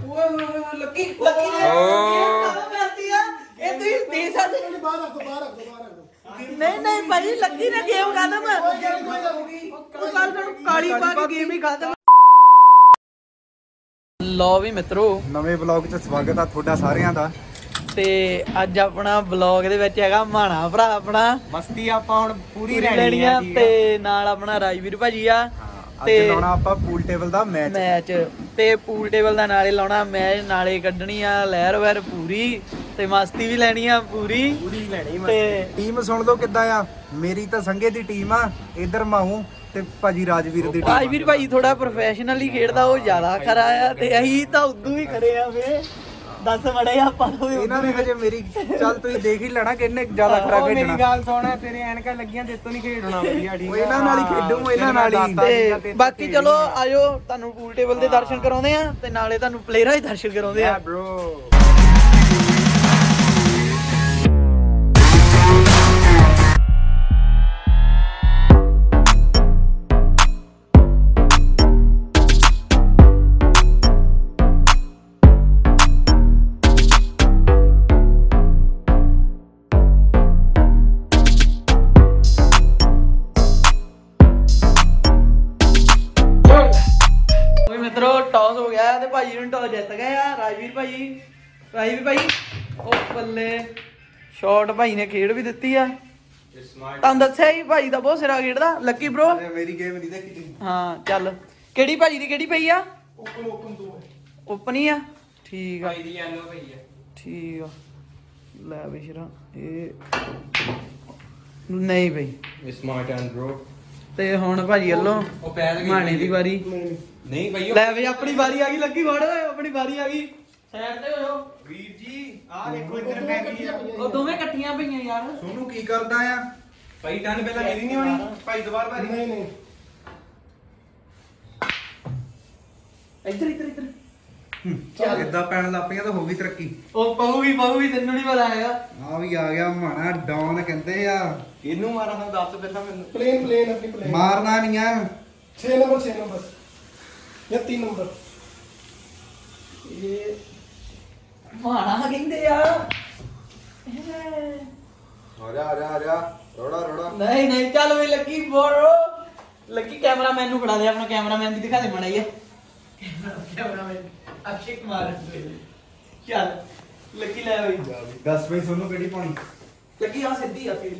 ਓਏ ਹੋਏ ਹੋਏ, ਲੱਕੀ ਲੱਕੀ ਨੇ ਕਦੋਂ ਕਰਤੀ ਆ। ਇਹ ਤੁਸੀਂ ਦੇ ਸਕਦੇ ਬਾਹਰ ਰੱਖ ਦੋ ਬਾਹਰ ਰੱਖ ਦੋ ਬਾਹਰ ਰੱਖ ਦੋ। ਨਹੀਂ ਨਹੀਂ ਭਾਜੀ ਲੱਕੀ ਨੇ ਗੇਮ ਖਤਮ ਉਹ ਕੱਲ ਨੂੰ ਕਾਲੀ ਪਾ ਕੇ ਗੇਮ ਹੀ ਖਤਮ ਲੋ ਵੀ ਮਿੱਤਰੋ। ਨਵੇਂ ਵਲੌਗ 'ਚ ਸਵਾਗਤ ਆ ਤੁਹਾਡਾ ਸਾਰਿਆਂ ਦਾ। ਤੇ ਅੱਜ ਆਪਣਾ ਵਲੌਗ ਦੇ ਵਿੱਚ ਹੈਗਾ ਮਾਣਾ ਭਰਾ ਆਪਣਾ। ਮਸਤੀ ਆਪਾਂ ਹੁਣ ਪੂਰੀ ਲੈਣੀ ਆ ਤੇ ਨਾਲ ਆਪਣਾ ਰਾਜਵੀਰ ਭਾਜੀ ਆ। ਤੇ ਲਾਉਣਾ ਆਪਾਂ ਪੂਲ ਟੇਬਲ ਦਾ ਮੈਚ ਮੈਚ ਤੇ ਪੂਲ ਟੇਬਲ ਦਾ ਨਾਲੇ ਲਾਉਣਾ ਮੈਚ ਨਾਲੇ ਕੱਢਣੀ ਆ ਲਹਿਰ ਵਹਿਰ ਪੂਰੀ ਤੇ ਮਸਤੀ ਵੀ ਲੈਣੀ ਆ ਪੂਰੀ। ਪੂਰੀ ਲੈਣੀ ਤੇ ਟੀਮ ਸੁਣ ਲਓ ਕਿੱਦਾਂ ਆ। ਮੇਰੀ ਤਾਂ ਸੰਗੇ ਦੀ ਟੀਮ ਆ ਇਧਰ ਮਾਹੂ ਤੇ ਭਾਜੀ ਰਾਜਵੀਰ ਦੀ ਟੀਮ ਰਾਜਵੀਰ ਭਾਈ ਥੋੜਾ ਪ੍ਰੋਫੈਸ਼ਨਲੀ ਖੇਡਦਾ ਉਹ ਜ਼ਿਆਦਾ ਖਰਾ ਆ ਤੇ ਅਸੀਂ ਤਾਂ ਉਦੋਂ ਹੀ ਖਰੇ ਆ ਵੇ ਦੱਸ ਮੜੇ ਆਪਾਂ ਵੀ ਇਹਨਾਂ ਨੇ ਹਜੇ ਮੇਰੀ ਚੱਲ ਤੁਸੀਂ ਦੇਖ ਹੀ ਲੈਣਾ ਕਿੰਨੇ ਜ਼ਿਆਦਾ ਖਰਾ ਮੇਰੀ ਖੇਡਣਾ। ਗੱਲ ਸੁਣ ਤੇਰੇ ਐਨਕਾਂ ਲੱਗੀਆਂ ਤੇ ਤੂੰ ਨਹੀਂ ਖੇਡਣਾ ਵਧੀਆ ਠੀਕ ਉਹ ਇਹਨਾਂ ਨਾਲ ਹੀ ਖੇਡੂ ਇਹਨਾਂ ਨਾਲ ਹੀ। ਤੇ ਬਾਕੀ ਚਲੋ ਆਜੋ ਤੁਹਾਨੂੰ ਪੂਲ ਟੇਬਲ ਦੇ ਦਰਸ਼ਨ ਕਰਾਉਂਦੇ ਆ ਤੇ ਨਾਲੇ ਤੁਹਾਨੂੰ ਪਲੇਅਰਾਂ ਦੇ ਦਰਸ਼ਨ ਕਰਾਉਂਦੇ ਆ। ਬ్రో ਰਾਜਵੀਰ ਭਾਈ। ਉਹ ਬੱਲੇ। ਸ਼ਾਟ ਭਾਈ ਨੇ ਖੇਡ ਵੀ ਦਿੱਤੀ ਆ। ਤੁਹਾਨੂੰ ਦੱਸਿਆ ਹੀ ਭਾਈ ਦਾ ਬਹੁਤ ਸਿਰਾ ਖੇਡਦਾ। ਲੱਕੀ ਬ్రో ਮੇਰੀ ਗੇਮ ਨਹੀਂ ਦੇਖੀ ਤੁਸੀਂ ਹਾਂ ਚੱਲ। ਕਿਹੜੀ ਭਾਜੀ ਦੀ ਕਿਹੜੀ ਪਈ ਆ? ਓਪਨ ਓਪਨ ਦੋ ਓਪਨ ਹੀ ਆ। ਠੀਕ ਆ। ਭਾਈ ਦੀ ਯੈਲੋ ਪਈ ਹੈ ਠੀਕ ਆ। ਲੈ ਬਈ ਸ਼ਰਾ ਇਹ ਨਹੀਂ ਬਈ। ਸਮਾਰਟ ਐਂਡ ਬ్రో ਤੇ ਹੁਣ ਭਾਜੀ ਵੱਲੋਂ ਉਹ ਪੈਰ ਗਈ ਮਾਣੇ ਦੀ ਵਾਰੀ। ਨਹੀਂ ਭਾਈ ਲੈ ਬਈ ਆਪਣੀ ਵਾਰੀ ਆ ਗਈ ਲੱਗੀ ਵੜ। ਆਪਣੀ ਵਾਰੀ ਆ ਗਈ। ਸਾਈਡ ਤੇ ਹੋ ਜਾਓ। ਵੀਰ ਜੀ ਆਹ ਦੇਖੋ ਇੱਧਰ ਪੈ ਗਈ ਆ। ਉਹ ਦੋਵੇਂ ਇਕੱਠੀਆਂ ਪਈਆਂ ਯਾਰ। ਸੋਨੂੰ ਕੀ ਕਰਦਾ ਆ? ਭਾਈ ਟਨ ਪਹਿਲਾਂ ਮੇਰੀ ਨਹੀਂ ਹੋਣੀ। ਭਾਈ ਦੁਬਾਰ ਵਾਰੀ। ਨਹੀਂ ਨਹੀਂ। ਇੱਧਰ ਇੱਧਰ ਇੱਧਰ। ਚੱਲ। ਇਦਾਂ ਪੈਣ ਲੱਗ ਪਈਆਂ ਤਾਂ ਹੋ ਗਈ ਤਰੱਕੀ। ਉਹ ਪਊਗੀ ਪਊਗੀ ਤੈਨੂੰ ਨਹੀਂ ਪਤਾ ਹੈਗਾ। ਆ ਵੀ ਆ ਗਿਆ ਮਾਣਾ ਡਾਊਨ ਕਹਿੰਦੇ ਆ। ਇਹਨੂੰ ਮਾਰਾਂ ਤਾਂ ਦੱਸ ਪਹਿਲਾਂ ਮੈਨੂੰ। ਪਲੇਨ ਪਲੇਨ ਆਪਣੀ ਪਲੇਨ ਮਾਰਨਾ ਨਹੀਂ ਆ। 6 ਨੰਬਰ 6 ਨੰਬਰ। ਜਾਂ 3 ਨੰਬਰ। ਇਹ ਮਾਣਾ ਕਹਿੰਦੇ ਆ। ਆ ਜਾ ਆ ਜਾ ਆ ਜਾ। ਰੋੜਾ ਰੋੜਾ ਨਹੀਂ ਨਹੀਂ ਚੱਲ ਵੀ ਲੱਕੀ ਬੋਰੋ। ਲੱਕੀ ਕੈਮਰਾਮੈਨ ਨੂੰ ਫੜਾ ਦੇ ਆਪਣਾ ਕੈਮਰਾਮੈਨ ਦੀ ਦਿਖਾ ਦੇ ਮੜਾ ਹੀ ਕੈਮਰਾਮੈਨ ਅਕਸ਼ੇ ਕੁਮਾਰ ਚੱਲ ਲੱਕੀ ਲੈ ਬਈ ਦੱਸ ਬਈ ਸੋਨੂੰ ਕਿਹੜੀ ਪਾਣੀ ਲੱਕੀ ਆ ਸਿੱਧੀ ਆ ਫਿਰ।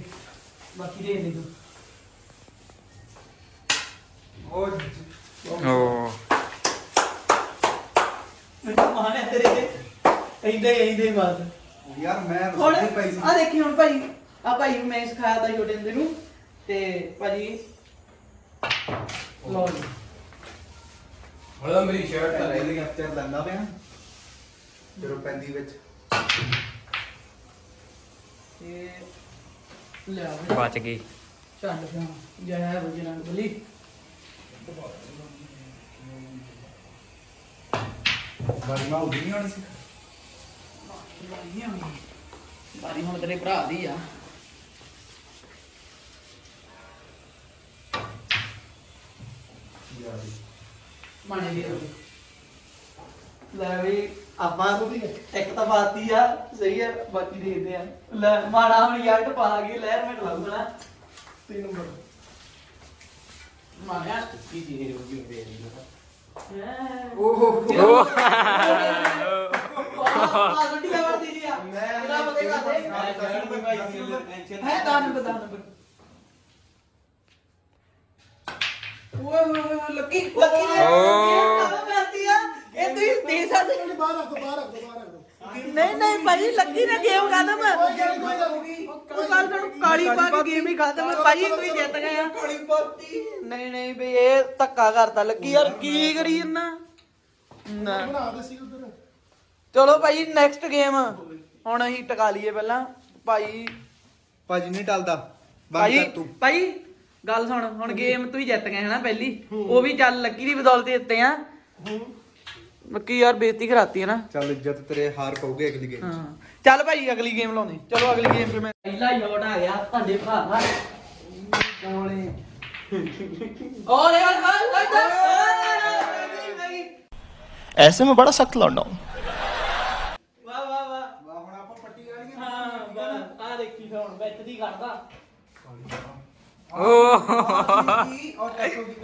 ਬਾਕੀ ਦੇ ਦੇ ਤੂੰ। ਉਹ ਮਾਨੇ ਤੇਰੇ ਇੰਦੇ ਇੰਦੇ ਬਾਤ। ਯਾਰ ਮੈਂ ਹੁਣ ਦੱਸਦੀ ਪਈ ਸੀ। ਆ ਦੇਖੀ ਹੁਣ ਭਾਈ ਆ ਭਾਈ ਨੂੰ ਮੈਂ ਸਿਖਾਇਆ ਤਾਂ ਛੋਟੇ ਹੁੰਦੇ ਨੂੰ ਤੇ ਭਾਜੀ ਲੋ ਜੀ। ਹਲਾ ਮੇਰੀ ਸ਼ਰਟ ਤਾਂ ਇਹਦੇ ਹੱਥ ਲੰਦਾ ਪਿਆ। ਜਦੋਂ ਪੈਂਦੀ ਵਿੱਚ। ਤੇ ਲਿਆ ਬਈ ਬਚ ਗਈ। ਚੱਲ ਫਿਰ ਜੈ ਹੈ ਬਜਰੰਗ ਬਲੀ। ਬਾਰੀ ਮਾ ਉਡੀ ਨਹੀਂ ਹੋਣੀ ਸੀ ਬਾਰੀ ਹੁਣ ਤੇਰੇ ਭਰਾ ਦੀ ਆ। ਮਾਣੇ ਦੀ ਲੈ ਵੀ ਆਪਾਂ ਇੱਕ ਤਾਂ ਬਾਤੀ ਆ ਸਹੀ ਹੈ ਬਾਕੀ ਦੇਖਦੇ ਆ। ਲੈ ਮਾਣਾ ਹੁਣ ਯਾਰ ਪਾ ਗਈ ਲਹਿਰ ਮਿੰਟ ਲੱਗਣਾ 3 ਨੰਬਰ ਮਾਣਿਆ ਕੀ ਚੀਜ਼ ਹੋ? ਗਈ ਓਹ ਆ ਗੱਡੀ ਆ ਵਰਦੀ ਜੀ ਆ ਮੈਂ ਬਤੇਗਾ ਦੇ ਹੈ ਦਾ ਨੰਬਰ ਦਾ ਨੰਬਰ ਓਏ ਹੋਏ ਲੱਕੀ ਲੱਕੀ ਨੇ ਕਦੋਂ ਕਰਤੀ ਆ ਇਹ ਤੁਸੀਂ ਦੇ ਸਕਦੇ ਬਾਹਰ ਰੱਖ ਬਾਹਰ ਰੱਖ ਬਾਹਰ ਰੱਖ ਨਹੀਂ ਨਹੀਂ ਭਾਜੀ ਲੱਕੀ ਨਾ ਗੇਮ ਖਤਮ ਉਹ ਕੱਲ ਨੂੰ ਕਾਲੀ ਪਾ ਗੇਮ ਹੀ ਖਤਮ ਭਾਜੀ ਤੁਸੀਂ ਜਿੱਤ ਗਏ ਆ ਕਾਲੀ ਪਾਤੀ ਨਹੀਂ ਨਹੀਂ ਬਈ ਇਹ ਧੱਕਾ ਕਰਤਾ ਲੱਕੀ ਯਾਰ ਕੀ ਕਰੀ ਇਹਨਾਂ ਨਾ। ਬਣਾ ਦੇ ਸੀ। ਚਲੋ ਭਾਈ ਨੈਕਸਟ ਗੇਮ ਹੁਣ ਅਸੀਂ ਟਕਾ ਲਈਏ ਪਹਿਲਾਂ ਭਾਈ ਭਾਜੀ ਨਹੀਂ ਟਲਦਾ ਬੰਦ ਭਾਈ ਕਰ ਤੂੰ ਭਾਈ ਗੱਲ ਸੁਣ ਹੁਣ ਗੇਮ ਤੂੰ ਹੀ ਜਿੱਤ ਗਏ ਹਨਾ ਪਹਿਲੀ ਉਹ ਵੀ ਚੱਲ ਲੱਕੀ ਦੀ ਬਦੌਲਤ ਜਿੱਤੇ ਆ ਲੱਕੀ ਯਾਰ ਬੇਇੱਜ਼ਤੀ ਕਰਾਤੀ ਹੈ ਨਾ ਚੱਲ ਇੱਜ਼ਤ ਤੇਰੇ ਹਾਰ ਪਊਗੀ ਅਗਲੀ ਗੇਮ ਹਾਂ ਚੱਲ ਭਾਈ ਅਗਲੀ ਗੇਮ ਲਾਉਂਦੇ ਚਲੋ ਅਗਲੀ ਗੇਮ 'ਚ ਮੈਂ ਪਹਿਲਾ ਸ਼ਾਟ ਆ ਗਿਆ ਤੁਹਾਡੇ ਭਰਾ ਦਾ ਕੋਲੇ ਓਰੇ ਓਏ ऐसे में बड़ा सख्त लौंडा हूं ਫਿਰ ਹੁਣ ਵਿੱਚ ਦੀ ਕੱਢਦਾ ਔਰ ਟੈਸੋ ਦੀ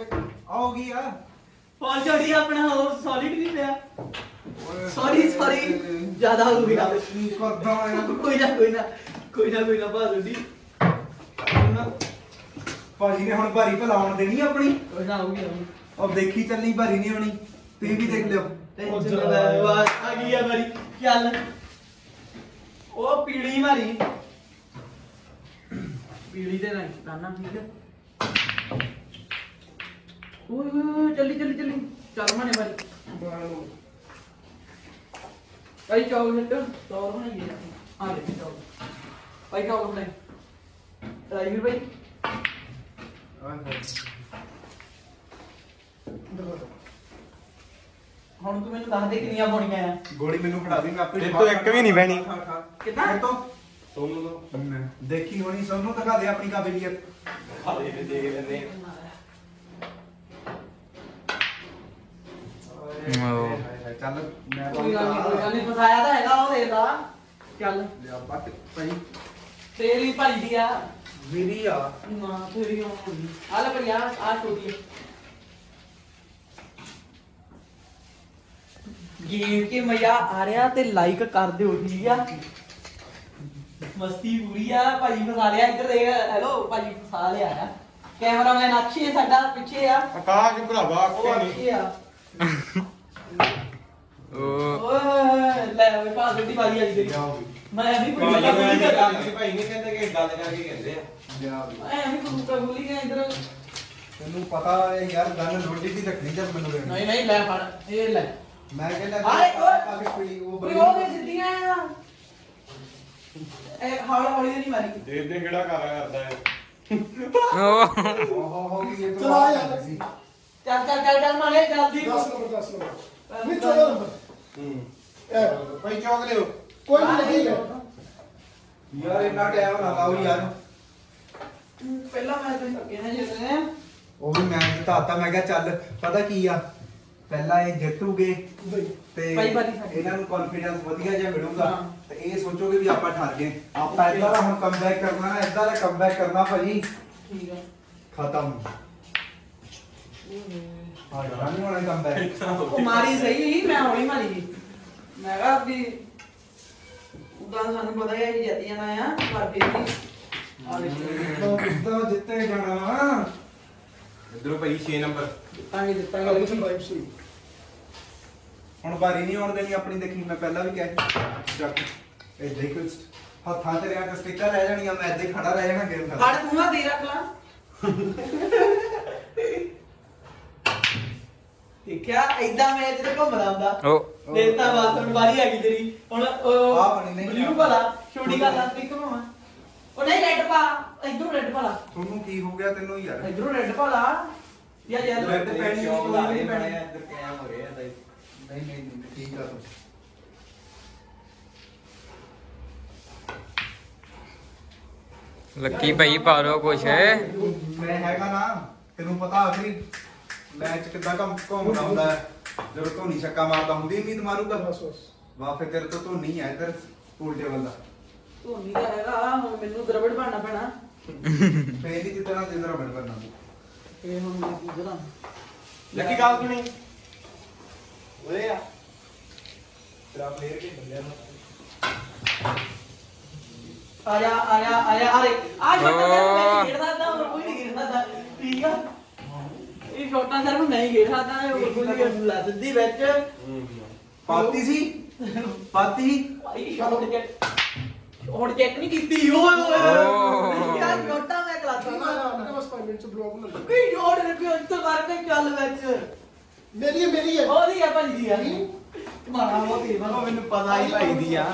ਆਉਗੀ ਆ ਫਾਲ ਜੜੀ ਆਪਣਾ ਉਹ ਸੌਲਿਡ ਨਹੀਂ ਪਿਆ। ਸੌਰੀ ਸੌਰੀ ਜ਼ਿਆਦਾ ਹੋ ਗਿਆ। ਕੀ ਕਰਦਾ ਆ ਕੋਈ ਨਾ ਕੋਈ ਨਾ ਕੋਈ ਨਾ ਕੋਈ ਨਾ ਬਾਜ਼ੂ ਦੀ ਭਾਜੀ ਨੇ ਹੁਣ ਭਾਰੀ ਭਲਾਉਣ ਦੇਣੀ ਆਪਣੀ। ਕੋਈ ਨਾ ਹੋ ਗਿਆ ਉਹ ਦੇਖੀ ਚੱਲੀ ਭਾਰੀ ਨਹੀਂ ਹੋਣੀ ਤੁਸੀਂ ਵੀ ਦੇਖ ਲਿਓ। ਟੈਨਸ਼ਨ ਨਾ ਲੈ ਆ ਗਈ ਆ ਮਾਰੀ ਚੱਲ। ਉਹ ਪੀੜੀ ਮਾਰੀ। ਪੀੜੀ ਦੇ ਨਾਲ ਕਰਨਾ ਠੀਕ ਹੈ? ਓਏ ਓਏ ਓਏ ਚੱਲੀ ਚੱਲੀ ਚੱਲੀ। ਚੱਲ ਮਨੇ ਮਾਰੀ ਭਾਈ ਚੌਕਲੇਟ ਤੌਰ ਬਣਾਈਏ ਆ ਲੈ ਚੌਕਲੇਟ ਭਾਈ ਚੌਕਲੇਟ ਰਾਜਵੀਰ ਭਾਈ। ਹੁਣ ਤੂੰ ਮੈਨੂੰ ਦੱਸ ਦੇ ਕਿੰਨੀਆਂ ਪਾਉਣੀਆਂ ਆ। ਗੋਲੀ ਮੈਨੂੰ ਫੜਾ ਦੀ ਮੈਂ ਆਪੇ ਤੇਰੇ ਤੋਂ ਇੱਕ ਵੀ ਨਹੀਂ ਬਹਿਣੀ। ਕਿੱਦਾਂ? ਇਹ ਤੋਂ ਤੁਹਾਨੂੰ ਦੇਖੀ ਹੋਣੀ ਸਭ ਨੂੰ ਦਿਖਾ ਦੇ ਆਪਣੀ ਕਾਬਲੀਅਤ ਹਾਲੇ ਵੀ ਦੇਖ ਲੈਂਦੇ ਚੱਲ ਮੈਂ ਕੋਈ ਗੱਲ ਨਹੀਂ ਕੋਈ ਗੱਲ ਨਹੀਂ ਫਸਾਇਆ ਤਾਂ ਹੈਗਾ ਉਹ ਦੇਖਦਾ ਚੱਲ। ਲਿਆ ਬੱਟ ਭਾਈ। ਤੇਰੀ ਭਾਈ ਦੀ ਆ। ਮੇਰੀ ਆ। ਨਾ ਤੇਰੀ ਹੋਣੀ ਆ ਲੈ ਭਈਆ ਆ ਛੋਟੀ ਗੇਮ ਕੇ ਮਜ਼ਾ ਆ ਰਿਹਾ ਤੇ ਲਾਈਕ ਕਰ ਦਿਓ ਠੀਕ ਆ? ਮਸਤੀ ਪੂਰੀ ਆ ਭਾਈ ਫਸਾ ਲਿਆ ਇੱਧਰ ਦੇਖ ਹੈਲੋ ਭਾਈ ਫਸਾ ਲਿਆ ਆ। ਕੈਮਰਾਮੈਨ ਅੱਛੇ ਸਾਡਾ ਪਿੱਛੇ ਆ। ਆਕਾਸ਼ ਭਰਾਵਾ ਉਹ ਅੱਛੇ ਆ। ਓਏ ਲੈ ਓਏ ਭਾਗ ਦੀ ਵਾਰੀ ਆਈ ਤੇਰੀ। ਮੈਂ ਵੀ ਕੋਈ ਗੱਲ ਨਹੀਂ ਕਰਦਾ ਭਾਈ ਨਹੀਂ ਕਹਿੰਦੇ ਕਿ ਗੱਲ ਕਰਕੇ ਕਹਿੰਦੇ ਆ। ਵੀ। ਮੈਂ ਵੀ ਕੋਈ ਕਬੂਲੀ ਭੁੱਲੀ ਗਿਆ ਇੱਧਰ। ਤੈਨੂੰ ਪਤਾ ਹੈ ਯਾਰ ਗਨ ਲੋਡੀ ਦੀ ਰੱਖਣੀ ਜਦ ਮੈਨੂੰ ਨਹੀਂ ਨਹੀਂ ਲੈ ਫੜ ਇਹ ਲੈ। ਮੈਂ ਕਹਿੰਦਾ ਆਏ ਓਏ। ਪਾ ਉਹ ਕੋਈ ਉਹ ਦੇ ਸਿੱਧੀਆਂ ਆ। ਇਹ ਹੌਲੀ ਹੌਲੀ ਨਹੀਂ ਮਾਰੀ। ਦੇ ਦੇ ਕਿਹੜਾ ਕਾਰਾ ਕਰਦਾ ਹੈ? ਹੋ ਹੋ ਹੋ ਗਈ ਇਹ ਚਲਾ ਯਾਰ। ਚੱਲ ਚੱਲ ਚੱਲ ਚੱਲ ਮਾਰੇ ਜਲਦੀ। 10 ਨੰਬਰ 10 ਨੰਬਰ। ਨਹੀਂ 14 ਨੰਬਰ। ਹੂੰ। ਇਹ ਭਾਈ ਚੌਕ ਲਿਓ। ਕੋਈ ਨਹੀਂ ਲੱਗੇਗਾ ਯਾਰ ਇੰਨਾ ਟਾਈਮ ਨਾ ਲਾਓ ਯਾਰ। ਪਹਿਲਾਂ ਮੈਂ ਤੈਨੂੰ ਕਹਿਣਾ ਜਿੱਤਨੇ ਆ ਉਹ ਵੀ ਮੈਂ ਜਿਤਾਤਾ ਮੈਂ ਕਿਹਾ ਚੱਲ ਪਤਾ ਕੀ ਆ? ਪਹਿਲਾਂ ਇਹ ਜਿੱਤੂਗੇ ਤੇ ਭਾਈ। ਇਹਨਾਂ ਨੂੰ ਕੌਨਫੀਡੈਂਸ ਵਧੀਆ ਜਿਹਾ ਮਿਲੂਗਾ। ਤੇ ਇਹ ਸੋਚੋਗੇ ਵੀ ਆਪਾਂ ਠਰ ਗਏ ਆਪਾਂ ਇਦਾਂ ਦਾ ਹੁਣ ਕਮਬੈਕ ਕਰਨਾ ਨਾ ਇਦਾਂ ਦਾ ਕਮਬੈਕ ਕਰਨਾ ਭਾਜੀ ਠੀਕ ਆ ਖਤਮ ਹਾਂ ਯਾਰ ਨਹੀਂ ਹੋਣਾ ਕਮਬੈਕ ਉਹ ਮਾਰੀ ਸਹੀ ਮੈਂ ਹੌਲੀ ਮਾਰੀ ਜੀ ਮੈਂ ਕਿਹਾ ਵੀ ਉਦਾਂ ਸਾਨੂੰ ਪਤਾ ਹੈ ਇਹ ਜਿੱਤ ਜਾਣਾ ਆ ਪਰ ਫਿਰ ਵੀ ਆ ਦੇਖੋ ਤਾਂ ਜਿੱਤੇ ਜਾਣਾ ਵਾ ਇਧਰੋਂ ਭਾਈ 6 ਨੰਬਰ ਦਿੱਤਾਂਗੇ ਦਿੱਤਾਂਗੇ ਅਬਦੁਲ ਵਾਈਬ ਸੀ ਹੁਣ ਬਾਰੀ ਨਹੀਂ ਆਉਣ ਦੇਣੀ ਆਪਣੀ ਦੇਖੀ ਮੈਂ ਪਹਿਲਾਂ ਵੀ ਕਿਹਾ ਸੀ। ਚੱਕ ਇਹ ਦੇਖੋ ਹੱਥਾਂ ਤੇ ਰਿਆ ਕੇ ਸਟicker ਰਹਿ ਜਾਣੀਆਂ ਮੈਂ ਇੱਥੇ ਖੜਾ ਰਹਿ ਜਾਣਾ ਗੇਮ ਫੜ ਖਤਮ ਤੂੰ ਦੇ ਰੱਖ ਲਾ। ਦੇਖਿਆ ਐਦਾਂ ਮੈਂ ਇੱਧਰ ਘੁੰਮਦਾ ਹੁੰਦਾ। ਤੇ ਤਾਂ ਬਾਤ ਹੁਣ ਵਾਰੀ ਆ ਗਈ ਤੇਰੀ। ਹੁਣ ਉਹ ਆਹ ਬਣੀ ਨਹੀਂ। ਬਲੂ ਭਲਾ ਛੋਟੀ ਗੱਲ ਆ ਸਟਿਕ ਮਾਮਾ ਉਹ ਨਹੀਂ ਰੈੱਡ ਪਾ ਇਧਰੋਂ ਰੈੱਡ ਭਲਾ ਤੁਹਾਨੂੰ ਕੀ ਹੋ ਗਿਆ ਤੈਨੂੰ ਯਾਰ? ਇਧਰੋਂ ਰੈੱਡ ਭਲਾ ਯਾ ਯਾਰ Red ਪੈਣੀ ਕੋਈ ਨਹੀਂ ਪੈਣੀ। ਨਹੀਂ ਨਹੀਂ ਨਹੀਂ ਠੀਕ ਆ ਤੂੰ। ਲੱਕੀ ਭਾਈ ਪਾ ਲੋ ਕੁਛ। ਮੈਂ ਹੈਗਾ ਨਾ ਤੈਨੂੰ ਪਤਾ ਆਖਰੀ ਮੈਚ ਕਿੱਦਾਂ ਕੰਮ ਘੁੰਮਦਾ ਹੁੰਦਾ ਹੈ। ਜਦੋਂ ਧੋਨੀ ਛੱਕਾ ਮਾਰਦਾ ਹੁੰਦੀ ਉਮੀਦ ਮਾਰੂਗਾ। ਬਸ ਬਸ। ਵਾਹ ਫਿਰ ਤੇਰੇ ਤੋਂ ਧੋਨੀ ਹੈ ਇੱਧਰ ਉਲਟੇ ਵੱਲ ਦਾ ਧੋਨੀ ਦਾ ਹੈਗਾ ਹੁਣ ਮੈਨੂੰ ਦਰਬੜ ਬਣਨਾ ਪੈਣਾ। ਫੇਰ ਹੀ ਜਿੱਤਣਾ ਜਿੱਧਰ ਬਣ ਕਰਨਾ ਇਹ ਹੁਣ ਮੈਂ ਕੀ ਕਰਾਂ? ਲੱਕੀ ਗੱਲ ਸੁਣੀ। ਓਏ ਆ। ਤੇਰਾ ਪਲੇਅਰ ਕੇ ਬੰਦਿਆ ਨੂੰ। ਆਇਆ ਆਇਆ ਆਇਆ ਅਰੇ ਆ ਛੋਟਾ ਜਿਹਾ ਮੈਂ ਖੇਡਦਾ ਤਾਂ ਹੋਰ ਕੋਈ ਨਹੀਂ ਖੇਡਦਾ ਠੀਕ ਆ? ਇਹ ਛੋਟਾ ਸਿਰਫ ਮੈਂ ਹੀ ਖੇਡਦਾ ਤਾਂ ਹੋਰ ਕੋਈ ਨਹੀਂ ਖੇਡਦਾ ਸਿੱਧੀ ਵਿੱਚ। ਪਾਤੀ ਸੀ? ਪਾਤੀ ਭਾਈ ਸ਼ਾਟ ਹੁਣ ਚੈੱਕ ਨਹੀਂ ਕੀਤੀ। ਓਏ ਓਏ। ਯਾਰ ਛੋਟਾ ਮੈਂ ਕਲਾਸਾਂ ਨਾ ਦਾ ਨਾ ਬਸ 5 ਮਿੰਟ ਚ ਬਲੌਗ ਨਾ ਲੱਗੇ ਕੋਈ ਜੋੜ ਨੇ ਪਿਓ ਇੱਥੇ ਕਰਕੇ ਚੱਲ ਵਿੱਚ। ਮੇਰੀ ਹੈ ਮੇਰੀ ਹੈ ਉਹਦੀ ਆ। ਭਾਈ ਦੀ ਆ। ਮਾਰਾ ਉਹ ਤੇ ਮੈਨੂੰ ਪਤਾ ਹੀ ਭਾਈ ਦੀ ਆ।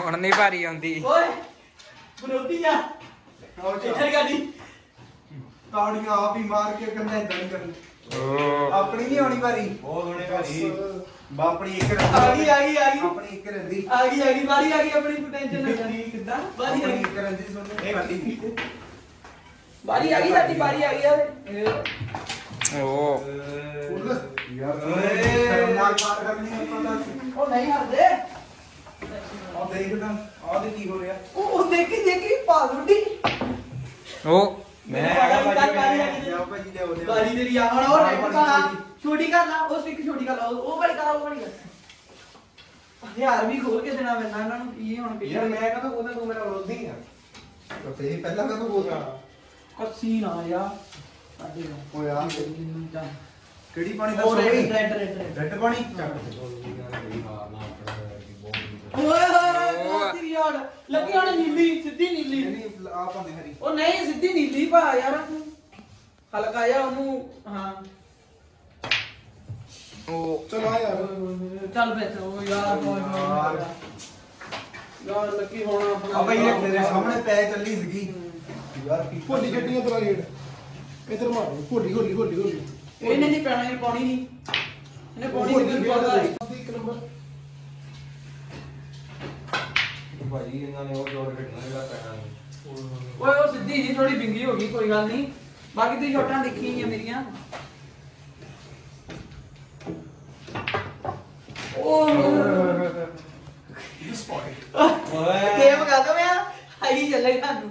ਹੁਣ ਨਹੀਂ ਭਾਰੀ ਆਉਂਦੀ। ਓਏ ਬਰੋਤੀ ਆ। ਇੱਧਰ ਗਾੜੀ ਤਾੜੀਆਂ ਆਪ ਹੀ ਮਾਰ ਕੇ ਕਹਿੰਦਾ ਇਦਾਂ ਨਹੀਂ ਕਰਨੀ ਆਪਣੀ ਨਹੀਂ ਆਉਣੀ ਵਾਰੀ ਬਹੁਤ ਹੋਣੇ ਭਾਈ ਬਾ ਆਪਣੀ ਇੱਕ ਆ ਗਈ ਆ ਗਈ ਆ ਗਈ। ਆਪਣੀ ਇੱਕ ਰਹਿੰਦੀ। ਆ ਗਈ ਆ ਗਈ ਬਾਰੀ ਆ ਗਈ ਆਪਣੀ ਤੂੰ ਟੈਨਸ਼ਨ ਨਾ ਕਰੀ ਕਿੱਦਾਂ ਬਾਰੀ ਆ ਆਪਣੀ ਗਈ ਇੱਕ ਰਹਿੰਦੀ ਤੁਹਾਨੂੰ ਇਹ ਵਾਲੀ ਬਾਰੀ ਆ ਗਈ ਸਾਡੀ ਬਾਰੀ ਆ ਗਈ ਆ। ਓ। ਯਾਰ ਸ਼ਰਮਨਾਕ ਬਾਤ ਕਰਨੀ ਆਪਾਂ ਦਾ ਉਹ ਨਹੀਂ ਹਰਦੇ ਆ ਦੇਖਦਾ ਆ ਦੇ ਕੀ ਹੋ ਰਿਹਾ? ਉਹ ਉਹ ਦੇਖੀ ਦੇਖੀ ਪਾਲੂਡੀ ਓ। ਮੈਂ ਹੈਗਾ ਭਾਜੀ, ਮੈਂ ਲਿਆਓ ਭਾਜੀ ਲਿਆਓ ਲਿਆਓ। ਬਾਰੀ ਤੇਰੀ ਆ ਹੁਣ ਉਹ ਰੈਡ ਕਾ ਛੋਟੀ ਕਰ ਲਾ ਉਹ ਸਟਿਕ ਛੋਟੀ ਕਰ ਲਾ ਉਹ ਉਹ ਵਾਲੀ ਕਰ ਉਹ ਵਾਲੀ ਕਰ। ਹਥਿਆਰ ਵੀ ਖੋਲ ਕੇ ਦੇਣਾ ਪੈਂਦਾ ਇਹਨਾਂ ਨੂੰ ਕੀ ਹੁਣ ਯਾਰ ਮੈਂ ਕਹਦਾ ਉਹਦਾ ਤੂੰ ਮੇਰਾ ਵਿਰੋਧੀ ਆ। ਤਾਂ ਤੇ ਪਹਿਲਾਂ ਮੈਂ ਤਾਂ ਬੋਲਦਾ ਕੱਸੀ ਨਾ ਯਾ ਸਾਡੇ ਓ ਯਾਰ ਚੱਲ ਕਿਹੜੀ ਪਾਣੀ ਦਾ ਸੋਈ red red red red red ਪਾਣੀ? ਚੱਕ ਓਏ ਹੋਏ ਹੋਏ ਤੇਰੀ ਯਾਰ ਲੱਗੀ ਹੁਣ ਨੀਲੀ ਸਿੱਧੀ ਨੀਲੀ। ਨਹੀਂ ਆ ਪਾਉਂਦੇ ਹਰੀ। ਉਹ ਨਹੀਂ ਸਿੱਧੀ ਨੀਲੀ ਭਾ ਯਾਰ ਹਲਕਾ ਜਿਹਾ ਉਹਨੂੰ ਹਾਂ। ਓ ਚਲ ਆ ਯਾਰ। ਚੱਲ ਬੈਠ ਉਹ ਯਾਰ ਕੋਈ ਯਾਰ। ਯਾਰ ਲੱਗੀ ਹੁਣ ਆਪਣਾ ਆ ਭਾਈ ਇਹ ਤੇਰੇ ਸਾਹਮਣੇ ਪੈ ਚੱਲੀ ਸੀਗੀ। ਯਾਰ ਕੀ ਹੋਲੀ ਗੱਡੀਆਂ ਤੇਰਾ ਰੇਡ ਇਧਰ ਮਾਰ ਹੋਲੀ ਹੋਲੀ ਹੋਲੀ ਹੋਲੀ ਇਹਨੇ ਨਹੀਂ ਪੈਣਾ ਇਹ ਪਾਣੀ ਨਹੀਂ। ਇਹਨੇ ਪਾਣੀ ਨਹੀਂ ਹੋਲੀ ਪਤਾ ਹੈ ਇੱਕ ਨੰਬਰ। ਭਾਜੀ ਇਹਨਾਂ ਨੇ ਉਹ ਜੋੜ ਕੱਢਣਾ ਜਿਹੜਾ ਪੈਣਾ ਨਹੀਂ ਓਏ ਉਹ ਸਿੱਧੀ ਜੀ ਥੋੜੀ ਬਿੰਗੀ ਹੋ ਗਈ ਕੋਈ ਗੱਲ ਨਹੀਂ। ਬਾਕੀ ਤੁਸੀਂ ਸ਼ਾਟਾਂ ਦੇਖੀਆਂ ਹੀ ਆ ਮੇਰੀਆਂ ਓਹ ਗੇਮ ਖਤਮ ਆ ਆਈ ਚੱਲੇਗਾ ਨੂੰ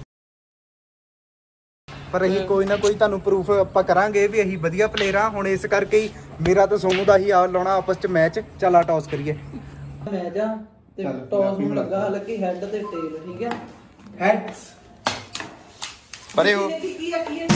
ਪਰ ਅਸੀਂ ਕੋਈ ਨਾ ਕੋਈ ਤੁਹਾਨੂੰ ਪ੍ਰੂਫ ਆਪਾਂ ਕਰਾਂਗੇ ਵੀ ਅਸੀਂ ਵਧੀਆ ਪਲੇਅਰ ਆ ਹੁਣ ਇਸ ਕਰਕੇ ਹੀ ਮੇਰਾ ਤਾਂ ਸੋਨੂ ਦਾ ਹੀ ਆ ਲਾਉਣਾ ਆਪਸ ਚ ਮੈਚ ਚੱਲ ਆ ਟਾਸ ਕਰੀਏ। ਮੈਚ ਆ ਤੇ ਚੱਲ, ਟੌਸ ਮੈਂ ਨੂੰ ਲੱਗਾ ਲੱਗੀ। ਹੈੱਡ ਤੇ ਟੇਲ ਠੀਕ ਹੈ ਹੈਡਸ ਪਰੇ ਹੋ। ਕੀ ਕੀ ਆ ਕੀ ਆ